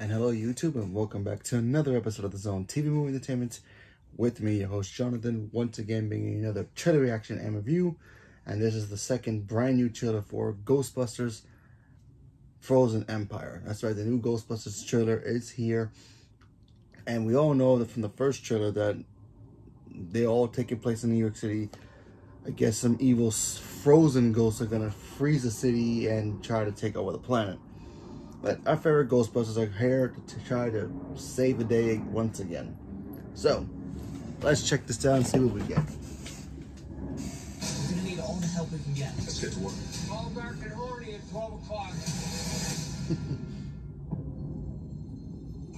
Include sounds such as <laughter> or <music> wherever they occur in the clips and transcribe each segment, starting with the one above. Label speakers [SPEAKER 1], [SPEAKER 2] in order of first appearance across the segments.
[SPEAKER 1] And hello YouTube and welcome back to another episode of the Zone TV Movie Entertainment with me, your host Jonathan, once again bringing another trailer reaction and review. And this is the second brand new trailer for Ghostbusters Frozen Empire. That's right, the new Ghostbusters trailer is here. And we all know that from the first trailer that they all taking place in New York City. I guess some evil frozen ghosts are gonna freeze the city and try to take over the planet. But our favorite Ghostbusters are here to try to save the day once again. So, let's check this out and see what we get.
[SPEAKER 2] We're gonna need all the help we can get.
[SPEAKER 3] Let's get to work.
[SPEAKER 2] All dark and horny at 12 o'clock.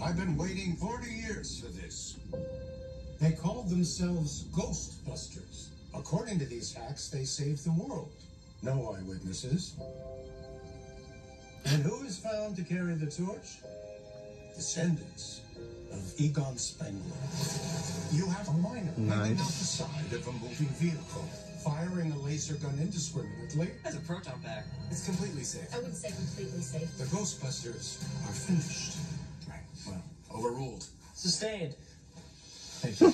[SPEAKER 2] <laughs>
[SPEAKER 3] I've been waiting 40 years for this.
[SPEAKER 4] They called themselves Ghostbusters. According to these hacks, they saved the world. No eyewitnesses. And who is found to carry the torch? Descendants of Egon Spengler. You have a minor hanging out the side of a moving vehicle, firing a laser gun indiscriminately.
[SPEAKER 2] That's a proton pack.
[SPEAKER 4] It's completely safe.
[SPEAKER 5] I wouldn't say completely safe.
[SPEAKER 4] The Ghostbusters are finished.
[SPEAKER 3] Right. Well, overruled.
[SPEAKER 2] Sustained.
[SPEAKER 4] Thank you.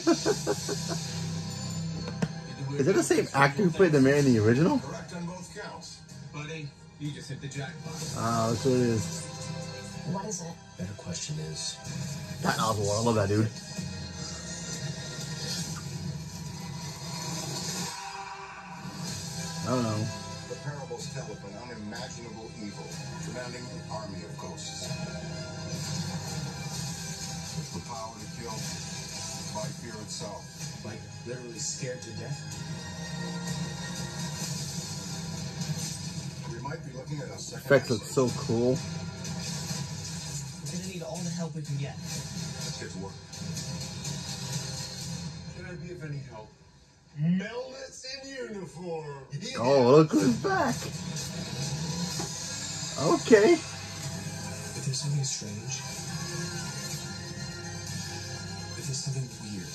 [SPEAKER 1] Is that the same actor who played the man in the original?
[SPEAKER 3] Correct on both counts.
[SPEAKER 2] Buddy, you just hit the jackpot.
[SPEAKER 1] Ah, that's what it is.
[SPEAKER 5] What is it?
[SPEAKER 4] Better question is,
[SPEAKER 1] Patton Oswalt, I love that dude. I don't know.
[SPEAKER 3] The parables tell of an unimaginable evil commanding an army of ghosts. With the power to kill by fear itself.
[SPEAKER 4] like, literally scared to death?
[SPEAKER 3] We might be looking at a second.
[SPEAKER 1] Effects look so cool.
[SPEAKER 2] We're gonna need all the help we can get.
[SPEAKER 3] Let's get to work. Can I be of any help? Mm-hmm. Melnitz in uniform.
[SPEAKER 1] Oh, look who's back. Okay.
[SPEAKER 4] If there's something strange, if there's something weird,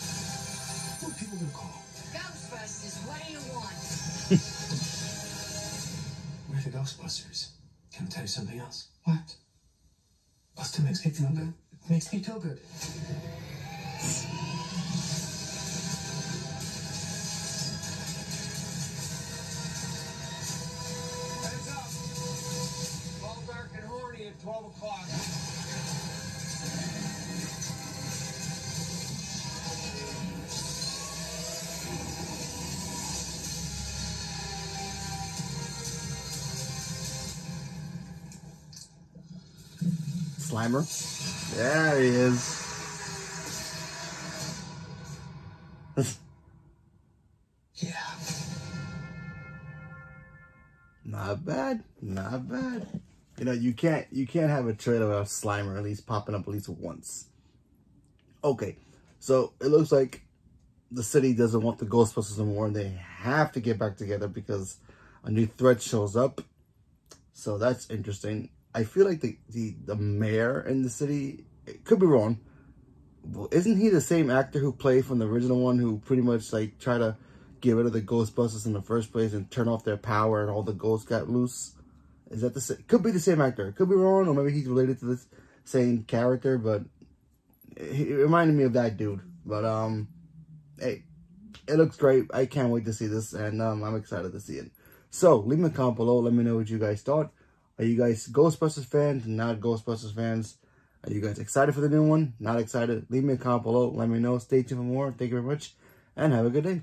[SPEAKER 4] what are people gonna call?
[SPEAKER 5] Ghostbusters, what do you want? <laughs>
[SPEAKER 4] Ghostbusters. Can I tell you something else? What? Buster makes me feel good. It makes me feel good.
[SPEAKER 2] Heads up. All dark and horny at 12 o'clock.
[SPEAKER 1] Slimer. There he is. <laughs>
[SPEAKER 4] Yeah.
[SPEAKER 1] Not bad. Not bad. You know, you can't you can't have a trailer without Slimer at least popping up at least once. Okay. So it looks like the city doesn't want the Ghostbusters anymore and they have to get back together because a new threat shows up. So that's interesting. I feel like the, the, the mayor in the city, it could be wrong. Well, isn't he the same actor who played from the original one who pretty much like try to get rid of the Ghostbusters in the first place and turn off their power and all the ghosts got loose? Is that the same? Could be the same actor. Could be wrong, or maybe he's related to this same character, but he it reminded me of that dude. But um, hey, it looks great. I can't wait to see this, and um, I'm excited to see it. So leave me a comment below. Let me know what you guys thought. Are you guys Ghostbusters fans? Not Ghostbusters fans? Are you guys excited for the new one? Not excited? Leave me a comment below. Let me know. Stay tuned for more. Thank you very much, and have a good day.